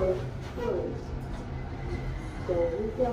对，对，这样。